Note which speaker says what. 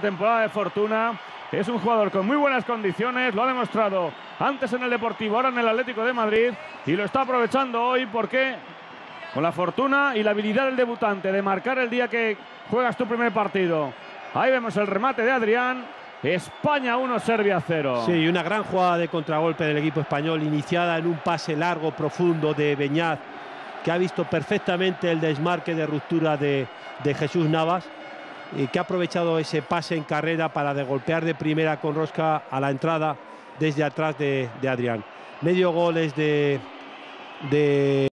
Speaker 1: Temporada de Fortuna es un jugador con muy buenas condiciones, lo ha demostrado antes en el Deportivo, ahora en el Atlético de Madrid y lo está aprovechando hoy porque con la fortuna y la habilidad del debutante de marcar el día que juegas tu primer partido. Ahí vemos el remate de Adrián. España 1, Serbia 0.
Speaker 2: Sí, una gran jugada de contragolpe del equipo español, iniciada en un pase largo, profundo de Beñat, que ha visto perfectamente el desmarque de ruptura de, de Jesús Navas que ha aprovechado ese pase en carrera para golpear de primera con rosca a la entrada desde atrás de, de Adrián. Medio gol es de, de